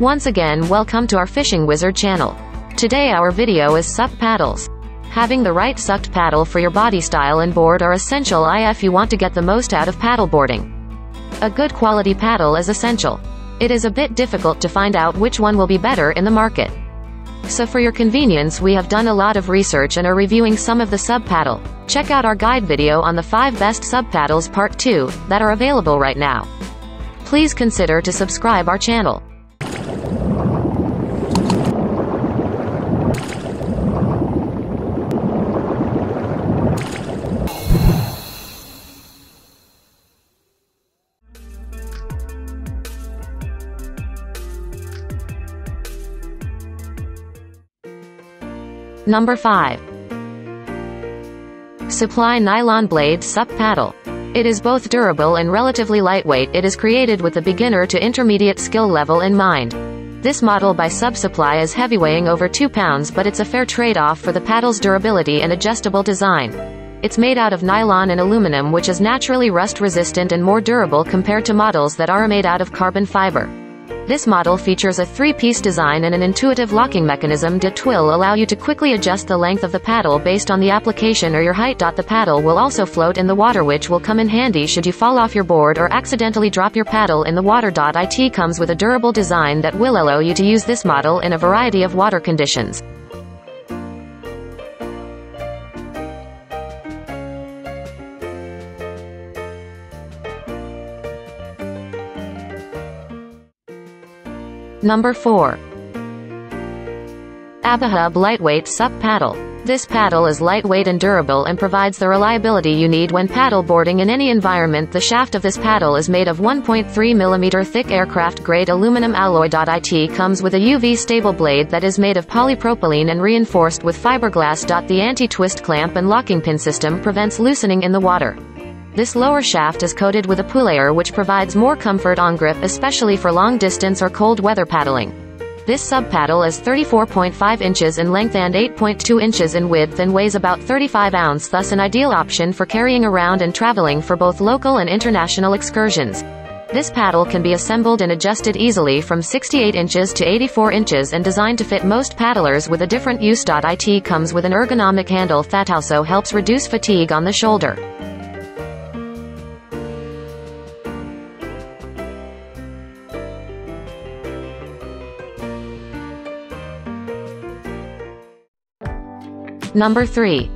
Once again, welcome to our Fishing Wizard channel. Today our video is SUP paddles. Having the right sucked paddle for your body style and board are essential if you want to get the most out of paddleboarding. A good quality paddle is essential. It is a bit difficult to find out which one will be better in the market. So for your convenience we have done a lot of research and are reviewing some of the sub paddle. Check out our guide video on the 5 best sub paddles part 2, that are available right now. Please consider to subscribe our channel. Number 5. Supply Nylon Blade SUP Paddle. It is both durable and relatively lightweight. It is created with the beginner to intermediate skill level in mind. This model by SUP Supply is heavy weighing over 2 pounds but it's a fair trade-off for the paddle's durability and adjustable design. It's made out of nylon and aluminum which is naturally rust resistant and more durable compared to models that are made out of carbon fiber. This model features a three-piece design and an intuitive locking mechanism that will allow you to quickly adjust the length of the paddle based on the application or your height. The paddle will also float in the water which will come in handy should you fall off your board or accidentally drop your paddle in the water. It comes with a durable design that will allow you to use this model in a variety of water conditions. Number 4. AbaHub Lightweight SUP Paddle. This paddle is lightweight and durable and provides the reliability you need when paddle boarding in any environment. The shaft of this paddle is made of 1.3 mm thick aircraft grade aluminum alloy. It comes with a UV stable blade that is made of polypropylene and reinforced with fiberglass. The anti-twist clamp and locking pin system prevents loosening in the water. This lower shaft is coated with a PU layer which provides more comfort on grip especially for long distance or cold weather paddling. This sub paddle is 34.5 inches in length and 8.2 inches in width and weighs about 35 ounce thus an ideal option for carrying around and traveling for both local and international excursions. This paddle can be assembled and adjusted easily from 68 inches to 84 inches and designed to fit most paddlers with a different use. It comes with an ergonomic handle that also helps reduce fatigue on the shoulder. Number 3.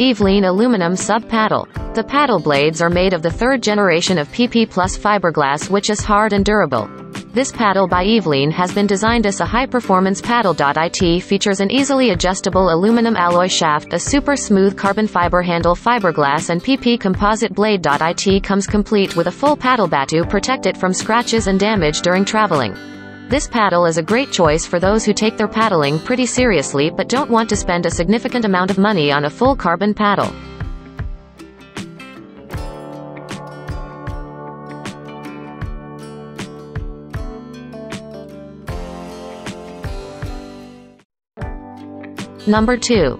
Yvleen Aluminum Sub Paddle. The paddle blades are made of the third generation of PP Plus fiberglass which is hard and durable. This paddle by Yvleen has been designed as a high-performance paddle. It features an easily adjustable aluminum alloy shaft, a super smooth carbon fiber handle fiberglass and PP composite blade. It comes complete with a full paddle bat protect it from scratches and damage during traveling. This paddle is a great choice for those who take their paddling pretty seriously but don't want to spend a significant amount of money on a full carbon paddle. Number 2.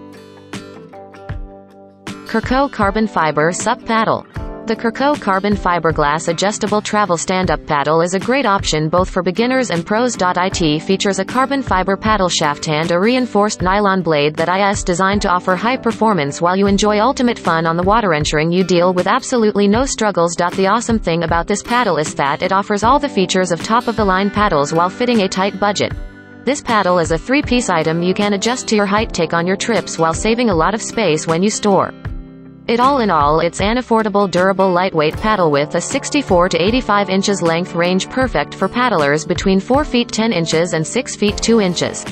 Kerco Carbon Fiber SUP Paddle. The Kerco Carbon Fiberglass Adjustable Travel Stand-Up Paddle is a great option both for beginners and pros. It features a carbon fiber paddle shaft and a reinforced nylon blade that is designed to offer high performance while you enjoy ultimate fun on the water ensuring you deal with absolutely no struggles. The awesome thing about this paddle is that it offers all the features of top-of-the-line paddles while fitting a tight budget. This paddle is a three-piece item you can adjust to your height take on your trips while saving a lot of space when you store. It all in all it's an affordable durable lightweight paddle with a 64 to 85 inches length range perfect for paddlers between 4 feet 10 inches and 6 feet 2 inches.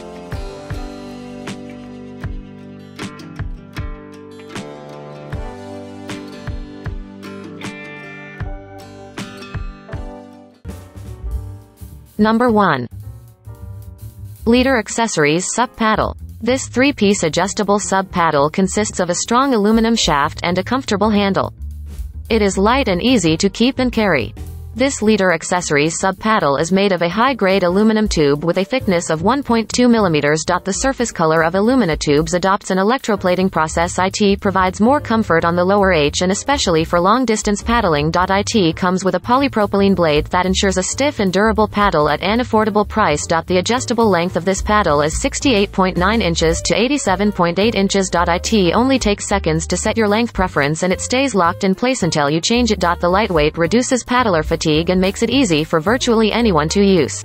Number 1. Leader Accessories SUP Paddle this three-piece adjustable sub-paddle consists of a strong aluminum shaft and a comfortable handle. It is light and easy to keep and carry. This leader accessories sub paddle is made of a high-grade aluminum tube with a thickness of 1.2 mm. The surface color of alumina tubes adopts an electroplating process. IT provides more comfort on the lower H and especially for long-distance paddling. IT comes with a polypropylene blade that ensures a stiff and durable paddle at an affordable price. The adjustable length of this paddle is 68.9 inches to 87.8 inches. It only takes seconds to set your length preference and it stays locked in place until you change it. The lightweight reduces paddler fatigue and makes it easy for virtually anyone to use.